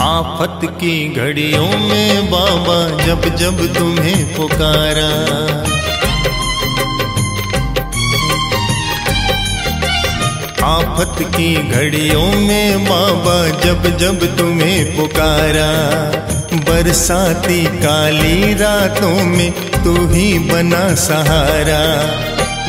आफत की घड़ियों में बाबा जब जब तुम्हें पुकारा। आफत की घड़ियों में बाबा जब जब तुम्हें पुकारा। बरसाती काली रातों में तू ही बना सहारा।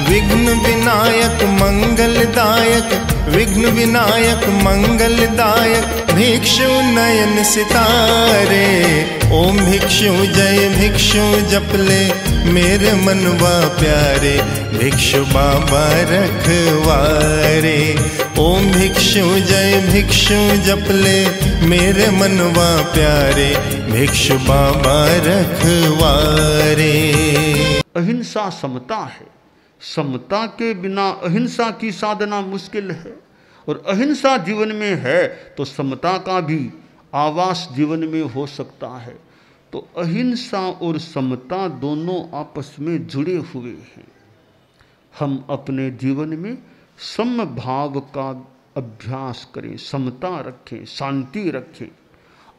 विघ्न विनायक, मंगलदायक विघ्न विनायक, मंगलदायक, भिक्षु नयन सितारे। ओम भिक्षु जय, भिक्षु जपले मेरे मनवा प्यारे, भिक्षु बाबा रखवारे। ओम भिक्षु जय, भिक्षु जपले मेरे मनवा प्यारे, भिक्षु बाबा रखवारे। अहिंसा समता है। समता के बिना अहिंसा की साधना मुश्किल है। और अहिंसा जीवन में है तो समता का भी आवास जीवन में हो सकता है। तो अहिंसा और समता दोनों आपस में जुड़े हुए हैं। हम अपने जीवन में समभाव का अभ्यास करें, समता रखें, शांति रखें।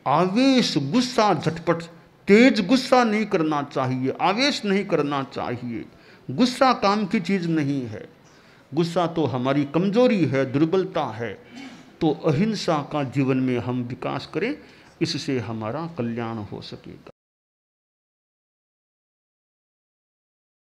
आवेश गुस्सा झटपट, तेज गुस्सा नहीं करना चाहिए, आवेश नहीं करना चाहिए। गुस्सा काम की चीज़ नहीं है। गुस्सा तो हमारी कमज़ोरी है, दुर्बलता है। तो अहिंसा का जीवन में हम विकास करें, इससे हमारा कल्याण हो सकेगा।